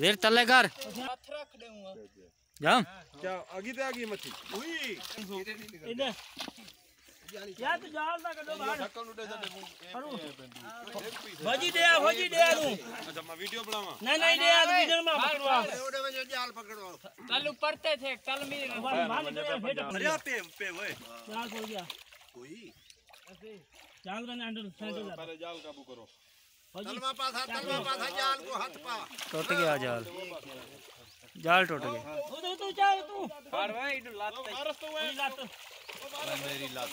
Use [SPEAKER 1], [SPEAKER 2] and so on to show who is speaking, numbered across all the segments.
[SPEAKER 1] Where तले कर जाम
[SPEAKER 2] क्या आगे ते आगे मछली हुई
[SPEAKER 3] इधर
[SPEAKER 4] यार तू
[SPEAKER 3] जाल ना करो बाहर।
[SPEAKER 2] ભજી દયા ભજી
[SPEAKER 3] દયાનું
[SPEAKER 2] અચ્છા માં વિડિયો બનાવવા
[SPEAKER 3] ના ના દયા વિડિયો માં પકડવા
[SPEAKER 4] ઓડે વજે જાલ પકડવા
[SPEAKER 5] ચાલુ પડતે છે ચાલ મી
[SPEAKER 2] અરે પે પે ઓય
[SPEAKER 3] ચાલ હો ગયા
[SPEAKER 4] કોઈ
[SPEAKER 3] ચાલ રન આંડલ સેન્ટર પર
[SPEAKER 2] જાલ કાબુ કરો
[SPEAKER 3] तलवा
[SPEAKER 4] पासा तलवा पासा जाल को हाथ पा
[SPEAKER 1] टूट गया जाल जाल टूट गया
[SPEAKER 2] तू तू चल तू मार
[SPEAKER 5] भाई लात
[SPEAKER 2] मारस तो वो लात मेरी लात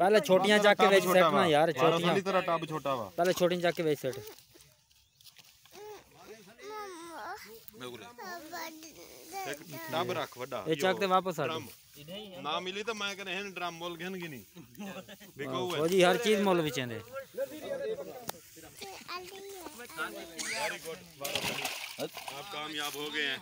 [SPEAKER 3] पहले छोटिया
[SPEAKER 1] चाके यार पहले छोटी चाके चाके
[SPEAKER 6] आप
[SPEAKER 2] कामयाब हो गए हैं।